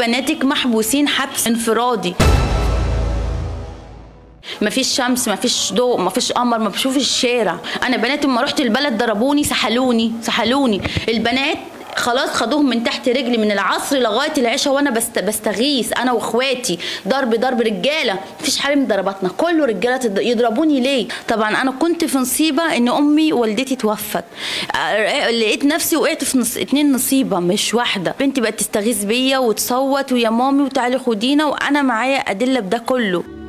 بناتك محبوسين حبس انفرادي. مفيش شمس مفيش ضوء مفيش قمر ما بشوف الشارع. أنا بناتي لما رحت البلد ضربوني سحلوني سحلوني. البنات خلاص خدوهم من تحت رجلي من العصر لغاية العشاء وأنا بست بستغيث أنا وإخواتي ضرب ضرب رجالة. مفيش حريم ضربتنا كله رجالة يضربوني ليه؟ طبعا أنا كنت في نصيبه إن أمي والدتي توفت. لقيت نفسي وقعت في نص اتنين نصيبة مش واحدة. بنتي بقت تستغيث بيا وتصوت ويا مامي وتعالي خدينا وأنا معايا أدلة بده كله.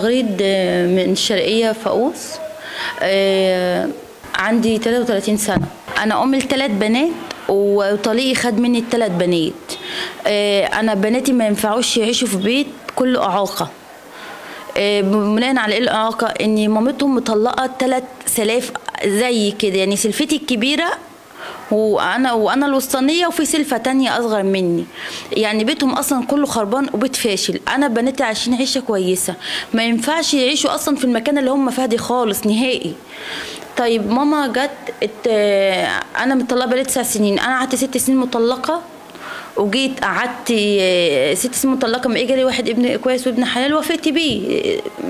تغريد من الشرقية فاقوس آه، عندي 33 سنة. أنا أم لثلاث بنات وطليقي خد مني الثلاث بنات. آه، أنا بناتي ما ينفعوش يعيشوا في بيت كله إعاقة. آه، بناء على إيه الإعاقة؟ ان مامتهم مطلقة ثلاث سلاف زي كده. يعني سلفتي الكبيرة وأنا وأنا الوسطانية وفي سلفة تانية أصغر مني. يعني بيتهم أصلا كله خربان وبيت فاشل. أنا بناتي عايشين عيشة كويسة. ما ينفعش يعيشوا أصلا في المكان اللي هم فيه خالص نهائي. طيب ماما جت. أنا مطلقه بقالي تسع سنين. أنا قعدت ست سنين مطلقة وجيت قعدت آه، ست سنين مطلقة. ما اجى لي واحد ابن كويس وابن حلال وافقت بيه.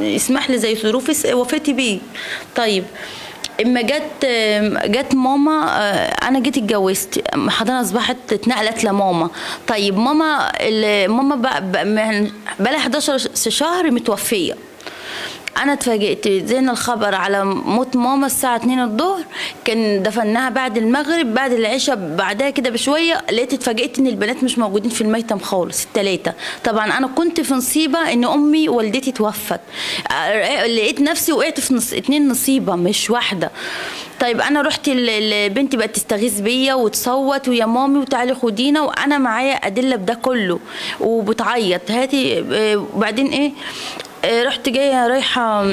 آه، اسمح لي زي ظروفي وافقت بيه. طيب اما جت جت ماما آه، أنا جيت اتجوزت. حضانة اصبحت اتنقلت لماما. طيب ماما ماما بقى بقى بقى 11 شهر متوفية. أنا اتفاجئت زينا الخبر على موت ماما الساعة 2 الظهر. كان دفناها بعد المغرب بعد العشاء بعدها كده بشوية لقيت اتفاجئت إن البنات مش موجودين في الميتم خالص الثلاثه طبعا أنا كنت في نصيبة إن أمي والدتي توفت. آه، لقيت نفسي وقعت في نص اتنين نصيبة مش واحدة. طيب أنا رحت ال- ال- بنتي بقت تستغيث بيا وتصوت ويا مامي وتعالي خدينا وأنا معايا أدلة بده كله. وبتعيط. هاتي آه، وبعدين إيه؟ رحت جاية رايحة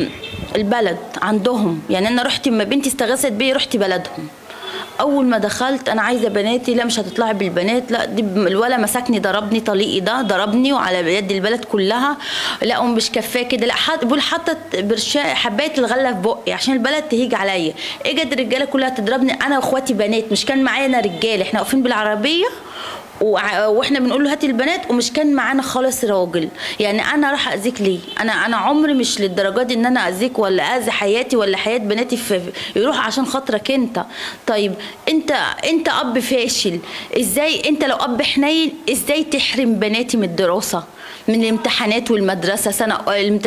البلد عندهم. يعني أنا رحت ما بنتي استغاثت بيا رحت بلدهم. أول ما دخلت أنا عايزة بناتي لا مش هتطلعي بالبنات لا دي الولا مسكني ضربني طليقي ده ضربني وعلى يد البلد كلها. لا ومش كفاه كده لا حط بقول حطت برشا حباية الغلة في بقي عشان البلد تهيج عليا. إجت الرجالة كلها تضربني أنا وإخواتي بنات مش كان معايا أنا رجاله إحنا واقفين بالعربية. وإحنا بنقول له هاتي البنات ومش كان معانا خالص راجل. يعني أنا راح أذيك ليه؟ أنا أنا عمري مش للدرجة دي إن أنا أذيك ولا أذي حياتي ولا حياة بناتي في يروح عشان خاطرك أنت. طيب أنت أنت أب فاشل. إزاي؟ أنت لو أب حنين إزاي تحرم بناتي من الدراسة؟ من الامتحانات والمدرسة سنة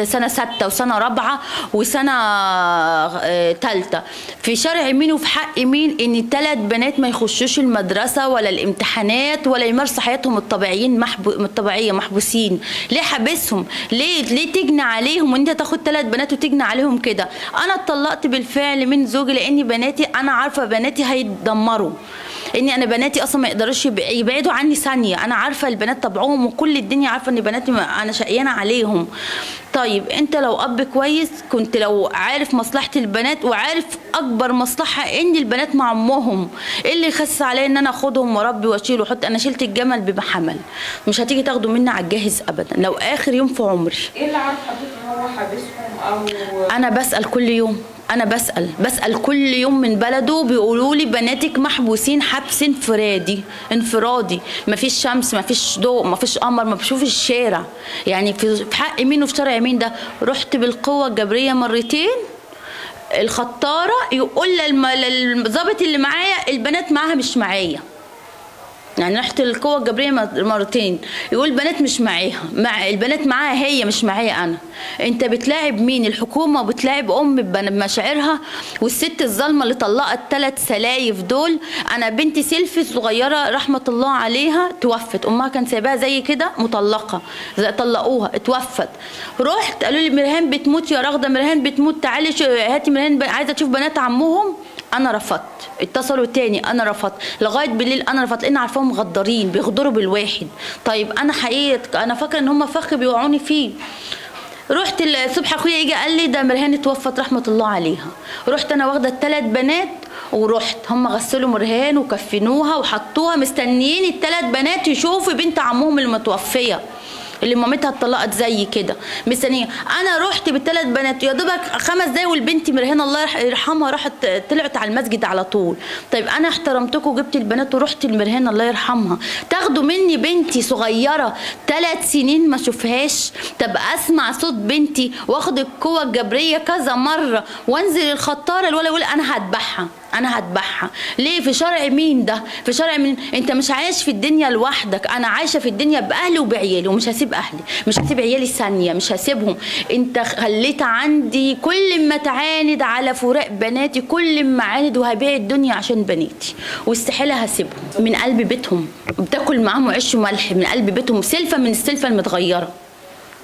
سنة ستة وسنة رابعة وسنة آه، تالتة. في شرع مين وفي حق مين إن الثلاث بنات ما يخشوش المدرسة ولا الامتحانات ولا يمارسوا حياتهم الطبيعيين محبو... الطبيعية محبوسين. ليه حابسهم؟ ليه ليه تجني عليهم وانت تاخد ثلاث بنات وتجني عليهم كده؟ أنا اتطلقت بالفعل من زوجي لاني بناتي أنا عارفة بناتي هيتدمروا. اني أنا بناتي أصلا ما يقدروش يب- يبعدوا عني ثانية. أنا عارفة البنات طبعهم وكل الدنيا عارفة إن بناتي أنا شقيانة عليهم. طيب أنت لو أب كويس كنت لو عارف مصلحة البنات وعارف أكبر مصلحة إن البنات مع أمهم إيه اللي يخسس عليا إن أنا أخدهم وأربي وأشيل وأحط؟ أنا شلت الجمل بمحمل مش هتيجي تاخده مني على الجاهز ابدا. لو آخر يوم في عمري. إيه اللي عارف حضرتك إن هو حابسهم أو أنا بسأل كل يوم. أنا بسأل بسأل كل يوم من بلده بيقولوا لي بناتك محبوسين حبس انفرادي انفرادي. مفيش شمس مفيش ضوء مفيش قمر ما بشوف الشارع. يعني في حق مين وفي شرع مين ده؟ رحت بالقوة الجبرية مرتين. الخطارة يقول للظابط اللي معايا البنات معاها مش معايا. يعني رحت القوة الجبرية مر- مرتين. يقول البنات مش معاها مع البنات معاها هي مش معايا أنا. أنت بتلاعب مين؟ الحكومة وبتلاعب بن- بمشاعرها والست الظالمة اللي طلقت ثلاث سلايف دول. أنا بنتي سلفتي صغيرة رحمة الله عليها توفت. أمها كان سايباها زي كده مطلقة. زي طلقوها اتوفت. رحت قالوا لي مرهان بتموت يا رغدة مرهان بتموت تعالي هاتي مرهان عايزة تشوف بنات عمهم. أنا رفضت. اتصلوا تاني أنا رفضت. لغاية بالليل أنا رفضت لأن عارفاهم غدارين بيغدروا بالواحد. طيب أنا حقيقة أنا فاكرة إن هم فخ بيوقعوني فيه. رحت الصبح أخويا يجي قال لي ده مرهان اتوفت رحمة الله عليها. رحت أنا واخدة الثلاث بنات ورحت. هم غسلوا مرهان وكفنوها وحطوها مستنيين الثلاث بنات يشوفوا بنت عمهم المتوفية. اللي مامتها اتطلقت زي كده. مستنية. أنا رحت بالثلاث بنات يا دوبك خمس دقايق والبنت مرهانه الله يرح- يرحمها راحت طلعت على المسجد على طول. طيب أنا احترمتكم وجبت البنات ورحت المرهانه الله يرحمها. تاخدوا مني بنتي صغيرة ثلاث سنين ما اشوفهاش. طب أسمع صوت بنتي واخد القوة الجبرية كذا مرة وأنزل الخطارة الولا يقول أنا هذبحها. أنا هذبحها ليه؟ في شرع مين ده؟ في شرع مين؟ أنت مش عايش في الدنيا لوحدك. أنا عايشة في الدنيا بأهلي وبعيالي ومش هسيب أهلي. مش هسيب عيالي ثانية مش هسيبهم. أنت خليت عندي كل ما تعاند على فراق بناتي كل ما عاند وهبيع الدنيا عشان بناتي. واستحاله هسيبهم. من قلب بيتهم. بتاكل معاهم عيش وملح من قلب بيتهم. سلفة من السلفة المتغيرة.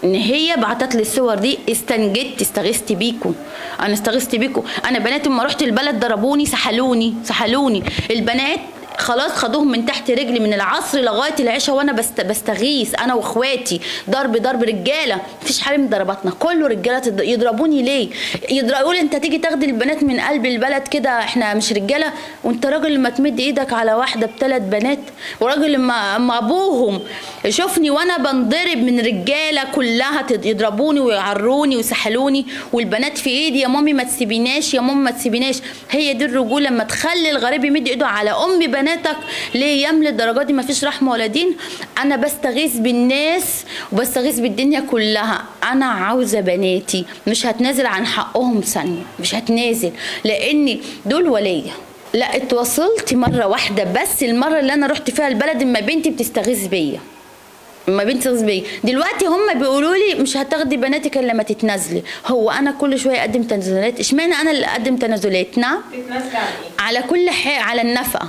إن هي بعتت لي الصور دي استنجدت استغيثت بيكم. أنا استغيثت بيكم. أنا بنات لما رحت البلد ضربوني سحلوني سحلوني. البنات خلاص خدوهم من تحت رجلي من العصر لغاية العشاء وأنا بست بستغيث أنا وإخواتي ضرب ضرب رجالة. مفيش حريم ضربتنا كله رجالة يضربوني ليه؟ يقول أنت تيجي تاخدي البنات من قلب البلد كده إحنا مش رجالة. وأنت راجل لما تمد إيدك على واحدة بثلاث بنات وراجل لما أما أبوهم يشوفني وأنا بنضرب من رجالة كلها يضربوني ويعروني ويسحلوني. والبنات في إيدي يا مامي ما تسيبيناش يا ماما ما تسيبيناش. هي دي الرجولة. لما تخلي الغريب يمد إيده على أم بناتك ليه يملي الدرجات دي؟ ما فيش رحمة ولا دين. أنا بستغيث بالناس وبستغيث بالدنيا كلها. أنا عاوزة بناتي. مش هتنازل عن حقهم ثانية. مش هتنازل. لأن دول ولية. لا اتوصلت مرة واحدة بس المرة اللي أنا رحت فيها البلد اما بنتي بتستغيث بيا. ما بنت بيه دلوقتي هم بيقولوا لي مش هتاخدي بناتك إلا لما تتنازلي. هو أنا كل شوية أقدم تنازلات؟ إشمعنى أنا اللي أقدم تنازلات؟ نعم. إيه؟ على كل حاجة على النفقة.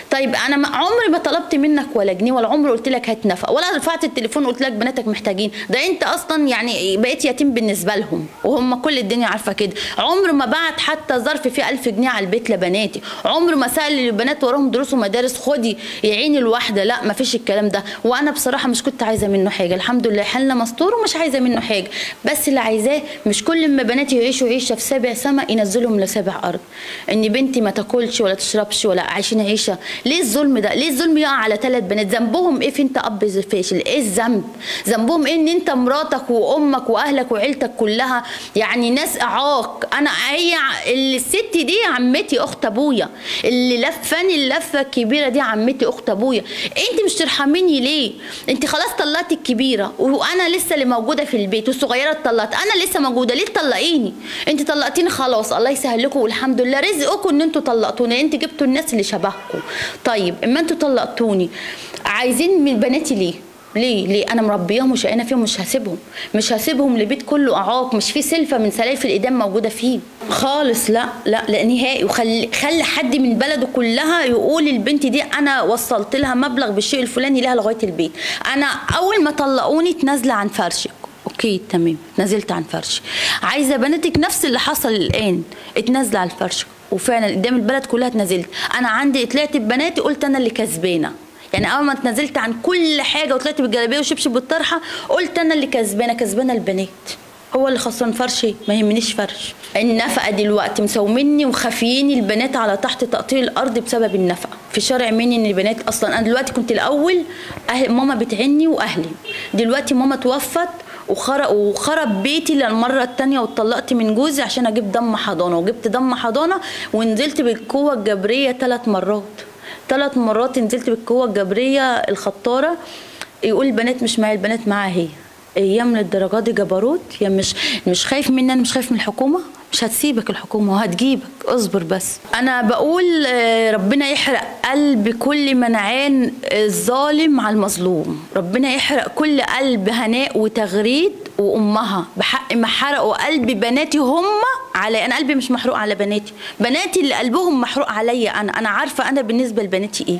طيب أنا ما عمري ما طلبت منك ولا جنيه ولا عمري قلت لك هات نفقة ولا رفعت التليفون وقلت لك بناتك محتاجين. ده أنت أصلا يعني بقيت يتيم بالنسبة لهم وهم كل الدنيا عارفة كده. عمر ما بعت حتى ظرف فيه ألف جنيه على البيت لبناتي. عمر ما سأل البنات وراهم دروس ومدارس خدي يعيني الواحدة. لا ما فيش الكلام ده. وأنا بصراحة مش كنت عايزة منه حاجة. الحمد لله حالنا مستور ومش عايزة منه حاجة. بس اللي عايزاه مش كل ما بناتي يعيشوا عيشة في سابع سما ينزلهم لسابع أرض. إن بنتي ما تاكلش ولا تشربش ولا عايشين عيشة ليه الظلم ده؟ ليه الظلم يقع على ثلاث بنات؟ ذنبهم إيه في أنت أب فاشل؟ إيه الذنب؟ ذنبهم إيه إن أنت مراتك وأمك وأهلك وعيلتك كلها؟ يعني ناس إعاق. أنا هي الست دي عمتي أخت أبويا. اللي لفاني اللفة الكبيرة دي عمتي أخت أبويا. أنت مش ترحميني ليه؟ أنت خلاص طلقتي الكبيرة. وأنا لسه اللي موجودة في البيت والصغيرة اتطلقت. أنا لسه موجودة. ليه تطلقيني؟ أنت طلقتيني خلاص. الله يسهل لكم والحمد لله. رزقكم إن أنتوا طلقتوني أنت جبتوا الناس اللي شبهكم. طيب إما أنتوا طلقتوني عايزين من بناتي ليه؟ ليه؟ ليه؟ أنا مربياهم وشقيانه فيهم مش هسيبهم مش هسيبهم لبيت كله أعاق مش في سلفة من سلايف الايدام موجودة فيه. خالص لا لا لا نهائي. وخلي خلي حد من بلده كلها يقول البنت دي أنا وصلت لها مبلغ بالشيء الفلاني لها لغاية البيت. أنا أول ما طلقوني تنازله عن فرشك أوكي تمام. نزلت عن فرشي. عايزة بناتك نفس اللي حصل الآن اتنازلي عن فرشك وفعلا قدام البلد كلها اتنازلت. أنا عندي طلعت ببناتي قلت أنا اللي كسبانة. يعني أول ما اتنازلت عن كل حاجة وطلعت بالجلابية وشبشب بالطرحه قلت أنا اللي كسبانة كسبانة البنات. هو اللي خسران فرشي ما يهمنيش فرش. النفقة دلوقتي مسومني وخافيني البنات على تحت تقطيع الأرض بسبب النفقة. في شرع مين إن البنات أصلا أنا دلوقتي كنت الأول أهل ماما بتعني وأهلي. دلوقتي ماما توفت وخرب وخرب بيتي للمرة الثانية واتطلقت من جوزي عشان أجيب دم حضانة وجبت دم حضانة ونزلت بالقوة الجبرية ثلاث مرات. ثلاث مرات نزلت بالقوة الجبرية الخطارة يقول البنات مش معايا البنات معاها هي. يا من الدرجات دي جبروت يا مش مش خايف مني أنا مش خايف من الحكومة. مش هتسيبك الحكومة وهتجيبك اصبر بس. أنا بقول آه، ربنا يحرق قلب كل منعان الظالم على المظلوم. ربنا يحرق كل قلب هناء وتغريد وأمها. بحق ما حرقوا قلب بناتي هم علي. أنا قلبي مش محروق على بناتي. بناتي اللي قلبهم محروق عليا أنا. أنا عارفة أنا بالنسبة لبناتي إيه.